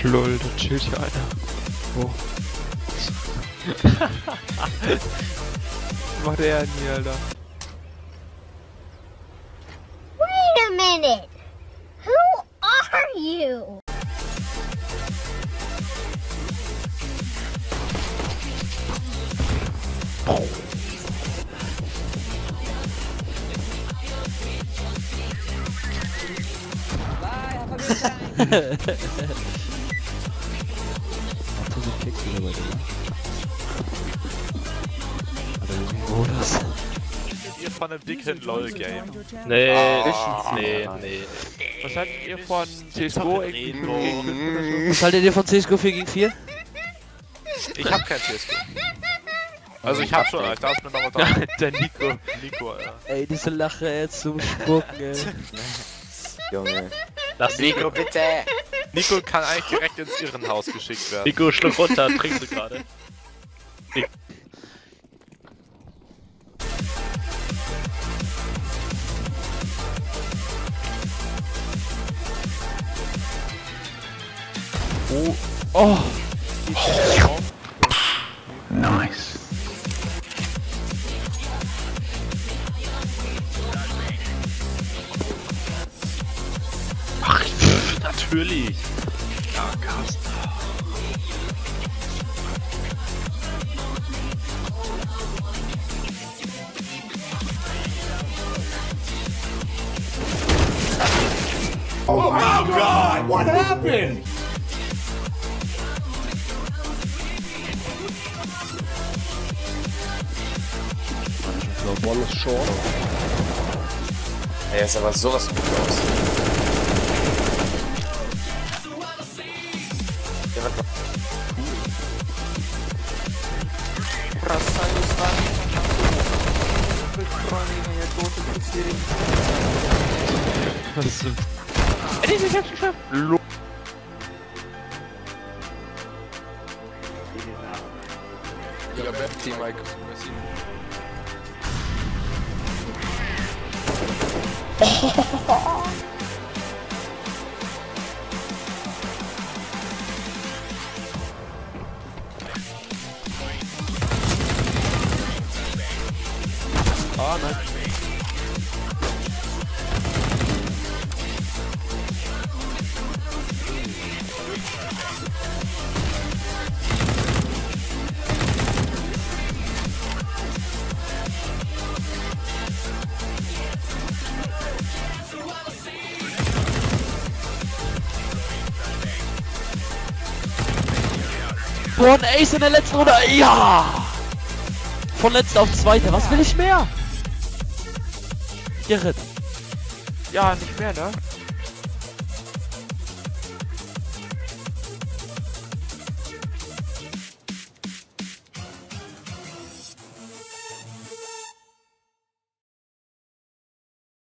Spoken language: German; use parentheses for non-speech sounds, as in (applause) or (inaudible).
Ach lol, da chillt hier einer. Wo? Was macht er denn hier, Alter? Wait a minute! Who are you? Oh. Ha ha ha ha. 50 Klicks oder was? Oder wie das? Ihr von einem dicken LOL Game. Nee, oh, nee, nee. Was haltet ihr von CSGO gegen 5 Was haltet ihr von CSGO 4 gegen 4? Ich hab kein CSGO. Also ich hab schon, ich darf mir noch nochmal da. (laughs) Der Nico, Nico, ja. Ey, diese Lache jetzt zum Spucken, ey. (laughs) Junge. Das Nico bitte! Nico kann eigentlich direkt ins Irrenhaus geschickt werden. Nico, schluck runter, trinkst du gerade. Oh. Oh. Ach, natürlich. Ja, Carsten. Ey, ist aber sowas gut aus. Der wird Was ist denn? Ja, Team Mike. Ah, nein. Boah, ein Ace in der letzten Runde. Ja! Von letzter auf zweite. Was will ich mehr? Gerrit. Ja, nicht mehr, ne?